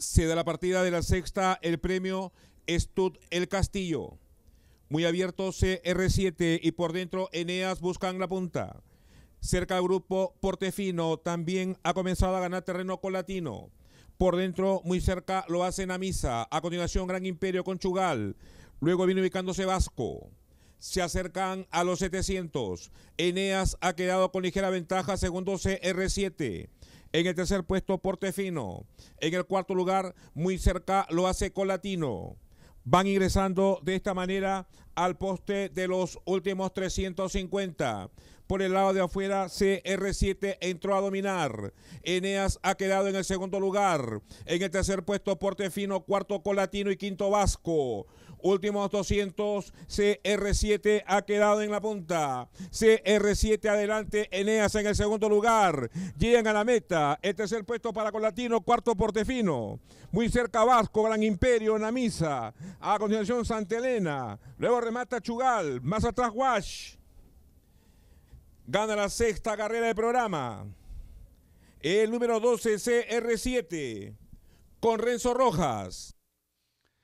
Se da la partida de la sexta, el premio Estud El Castillo. Muy abierto CR7 y por dentro Eneas buscan la punta. Cerca del grupo Portefino también ha comenzado a ganar terreno con Latino. Por dentro, muy cerca, lo hace Namisa. A continuación, Gran Imperio con Chugal. Luego viene ubicándose Vasco. Se acercan a los 700. Eneas ha quedado con ligera ventaja, segundo CR7. En el tercer puesto, Portefino. En el cuarto lugar, muy cerca, lo hace Colatino. Van ingresando de esta manera al poste de los últimos 350. Por el lado de afuera, CR7 entró a dominar. Eneas ha quedado en el segundo lugar. En el tercer puesto, Portefino, cuarto Colatino y quinto Vasco. Últimos 200, CR7 ha quedado en la punta. CR7 adelante, Eneas en el segundo lugar. Llegan a la meta. El tercer puesto para Colatino, cuarto Portefino. Muy cerca Vasco, Gran Imperio, Namisa. A continuación Santa Elena. Luego remata Chugal. Más atrás Wash. Gana la sexta carrera del programa. El número 12 CR7 con Renzo Rojas.